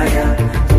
fire.